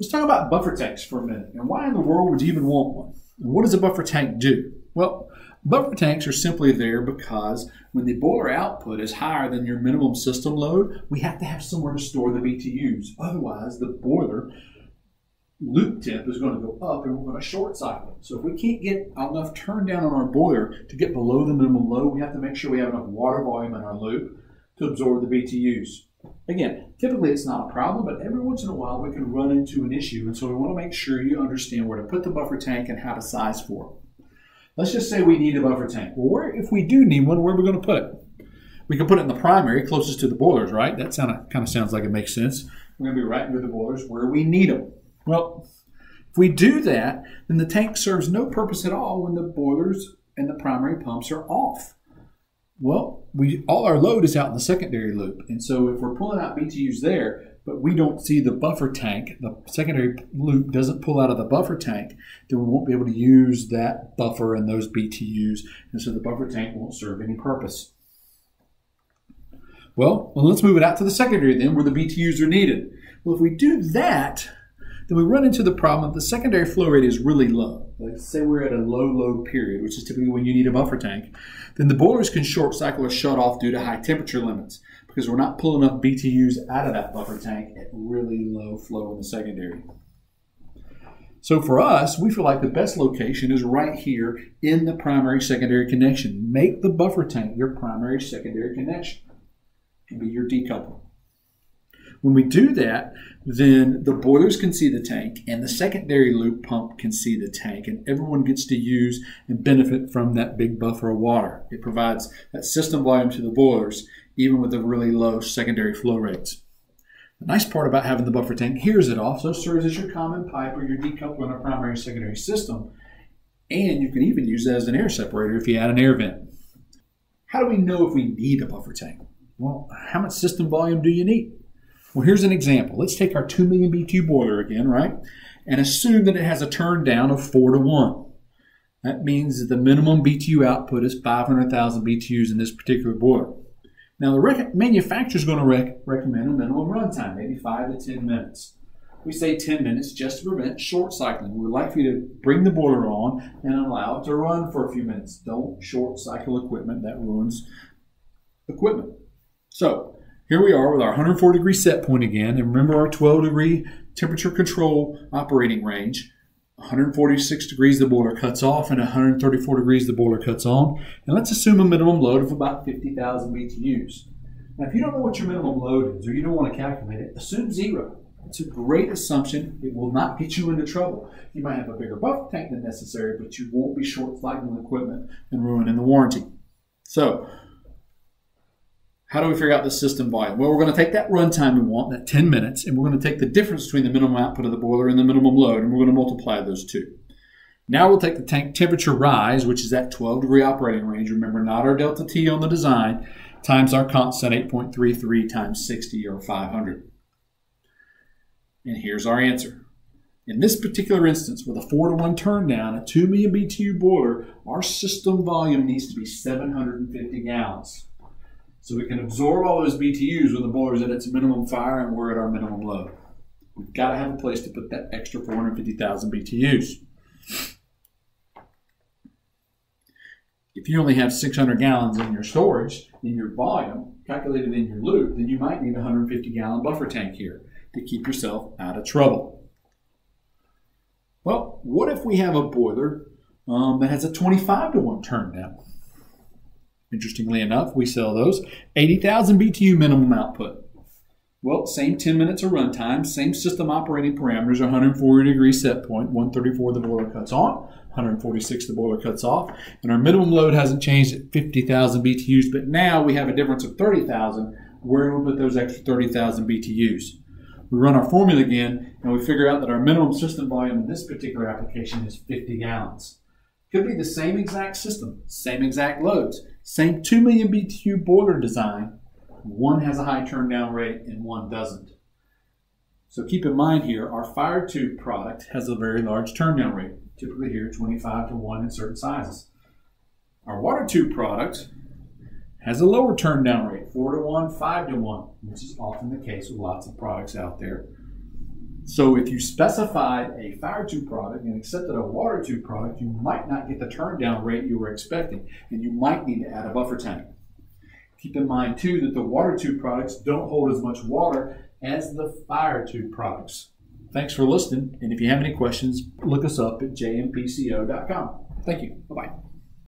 Let's talk about buffer tanks for a minute. And why in the world would you even want one? And what does a buffer tank do? Well, buffer tanks are simply there because when the boiler output is higher than your minimum system load, we have to have somewhere to store the BTUs. Otherwise, the boiler loop temp is going to go up and we're going to short cycle. So if we can't get enough turn down on our boiler to get below the minimum load, we have to make sure we have enough water volume in our loop to absorb the BTUs. Again, typically it's not a problem, but every once in a while we can run into an issue. And so we want to make sure you understand where to put the buffer tank and how to size for it. Let's just say we need a buffer tank. Well, where, if we do need one, where are we going to put it? We can put it in the primary, closest to the boilers, right? That sound, kind of sounds like it makes sense. We're going to be right near the boilers where we need them. Well, if we do that, then the tank serves no purpose at all when the boilers and the primary pumps are off. Well, we all our load is out in the secondary loop, and so if we're pulling out BTUs there, but we don't see the buffer tank, the secondary loop doesn't pull out of the buffer tank, then we won't be able to use that buffer and those BTUs, and so the buffer tank won't serve any purpose. Well, well let's move it out to the secondary then, where the BTUs are needed. Well, if we do that, then we run into the problem that the secondary flow rate is really low. Let's say we're at a low load period, which is typically when you need a buffer tank, then the boilers can short cycle or shut off due to high temperature limits because we're not pulling enough BTUs out of that buffer tank at really low flow in the secondary. So for us, we feel like the best location is right here in the primary secondary connection. Make the buffer tank your primary secondary connection. It can be your decoupler. When we do that, then the boilers can see the tank and the secondary loop pump can see the tank and everyone gets to use and benefit from that big buffer of water. It provides that system volume to the boilers even with the really low secondary flow rates. The nice part about having the buffer tank here is it also serves as your common pipe or your decoupler in a primary secondary system and you can even use it as an air separator if you add an air vent. How do we know if we need a buffer tank? Well, how much system volume do you need? Well, here's an example. Let's take our 2 million BTU boiler again, right? And assume that it has a turn down of 4 to 1. That means that the minimum BTU output is 500,000 BTUs in this particular boiler. Now, the manufacturer is going to rec recommend a minimum runtime, maybe 5 to 10 minutes. We say 10 minutes just to prevent short cycling. We would like for you to bring the boiler on and allow it to run for a few minutes. Don't short cycle equipment, that ruins equipment. So, here we are with our 104 degree set point again, and remember our 12 degree temperature control operating range. 146 degrees the boiler cuts off and 134 degrees the boiler cuts on. And let's assume a minimum load of about 50,000 BTUs. Now, if you don't know what your minimum load is or you don't want to calculate it, assume zero. It's a great assumption. It will not get you into trouble. You might have a bigger buffer tank than necessary, but you won't be short the equipment and ruining the warranty. So how do we figure out the system volume? Well, we're going to take that runtime we want, that 10 minutes, and we're going to take the difference between the minimum output of the boiler and the minimum load, and we're going to multiply those two. Now we'll take the tank temperature rise, which is that 12 degree operating range, remember not our delta T on the design, times our constant 8.33 times 60 or 500. And here's our answer. In this particular instance, with a 4 to 1 turn down, a 2 million BTU boiler, our system volume needs to be 750 gallons. So we can absorb all those BTUs when the boiler's at its minimum fire and we're at our minimum load. We've got to have a place to put that extra 450,000 BTUs. If you only have 600 gallons in your storage, in your volume, calculated in your loop, then you might need a 150 gallon buffer tank here to keep yourself out of trouble. Well, what if we have a boiler um, that has a 25 to 1 turn down? Interestingly enough, we sell those. 80,000 BTU minimum output. Well, same 10 minutes of runtime, same system operating parameters, 140 degree set point, 134 the boiler cuts on, 146 the boiler cuts off, and our minimum load hasn't changed at 50,000 BTUs, but now we have a difference of 30,000. Where do we put those extra 30,000 BTUs? We run our formula again, and we figure out that our minimum system volume in this particular application is 50 gallons. Could be the same exact system, same exact loads, same 2 million BTU boiler design, one has a high turn down rate and one doesn't. So keep in mind here, our fire tube product has a very large turn down rate, typically here 25 to 1 in certain sizes. Our water tube product has a lower turn down rate, 4 to 1, 5 to 1, which is often the case with lots of products out there. So if you specified a fire tube product and accepted a water tube product, you might not get the turn down rate you were expecting, and you might need to add a buffer tank. Keep in mind too that the water tube products don't hold as much water as the fire tube products. Thanks for listening, and if you have any questions, look us up at jmpco.com. Thank you. Bye bye.